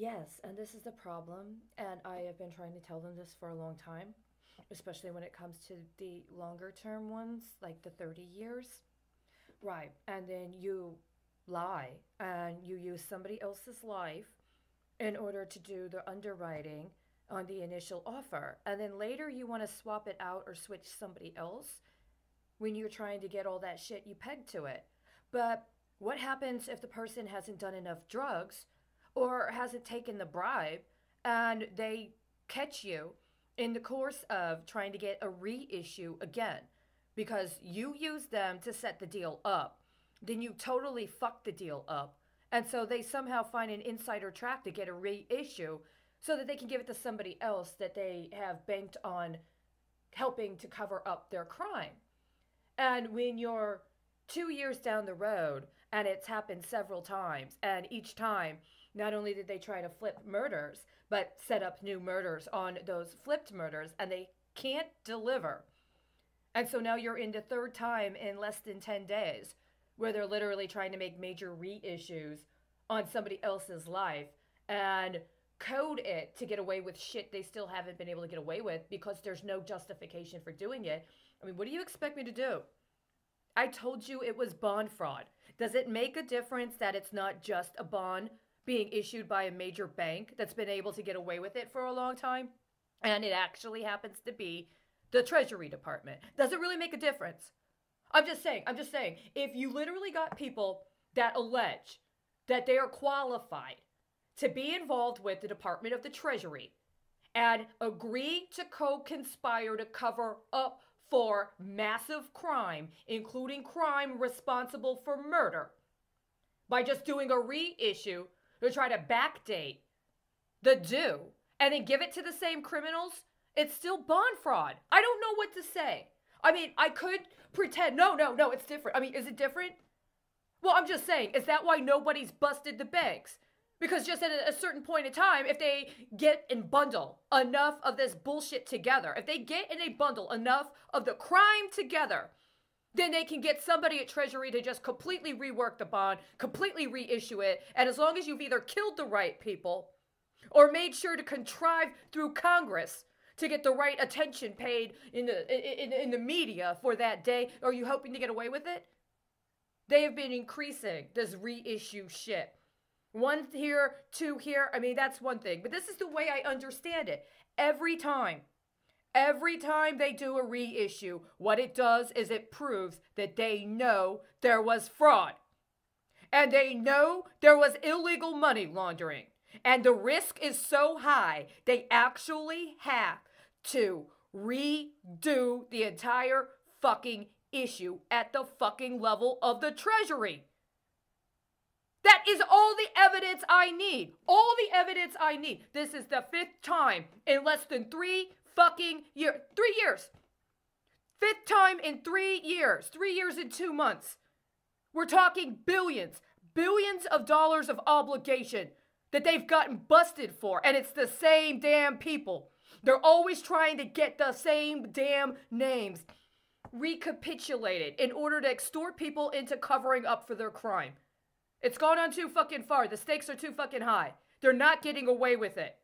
Yes, and this is the problem, and I have been trying to tell them this for a long time, especially when it comes to the longer term ones, like the 30 years. Right, and then you lie and you use somebody else's life in order to do the underwriting on the initial offer. And then later you want to swap it out or switch somebody else when you're trying to get all that shit you pegged to it. But what happens if the person hasn't done enough drugs or hasn't taken the bribe and they catch you in the course of trying to get a reissue again because you used them to set the deal up? Then you totally fucked the deal up. And so they somehow find an insider track to get a reissue so that they can give it to somebody else that they have banked on helping to cover up their crime. And when you're two years down the road and it's happened several times, and each time, not only did they try to flip murders, but set up new murders on those flipped murders, and they can't deliver. And so now you're in the third time in less than 10 days where they're literally trying to make major reissues on somebody else's life and code it to get away with shit they still haven't been able to get away with because there's no justification for doing it. I mean, what do you expect me to do? I told you it was bond fraud. Does it make a difference that it's not just a bond being issued by a major bank that's been able to get away with it for a long time? And it actually happens to be the Treasury Department. Does it really make a difference? I'm just saying, I'm just saying, if you literally got people that allege that they are qualified to be involved with the Department of the Treasury and agree to co conspire to cover up for massive crime, including crime responsible for murder, by just doing a reissue to try to backdate the due and then give it to the same criminals, it's still bond fraud. I don't know what to say. I mean, I could pretend. No, no, no, it's different. I mean, is it different? Well, I'm just saying, is that why nobody's busted the banks? Because just at a certain point in time, if they get and bundle enough of this bullshit together, if they get in a bundle enough of the crime together, then they can get somebody at Treasury to just completely rework the bond, completely reissue it. And as long as you've either killed the right people or made sure to contrive through Congress to get the right attention paid in the in, in the media for that day, are you hoping to get away with it? They have been increasing this reissue shit. One here, two here. I mean, that's one thing. But this is the way I understand it. Every time, every time they do a reissue, what it does is it proves that they know there was fraud. And they know there was illegal money laundering. And the risk is so high, they actually have to redo the entire fucking issue at the fucking level of the Treasury. That is all the evidence I need. All the evidence I need. This is the fifth time in less than three fucking years. Three years. Fifth time in three years. Three years and two months. We're talking billions, billions of dollars of obligation that they've gotten busted for. And it's the same damn people. They're always trying to get the same damn names recapitulated in order to extort people into covering up for their crime. It's gone on too fucking far. The stakes are too fucking high. They're not getting away with it.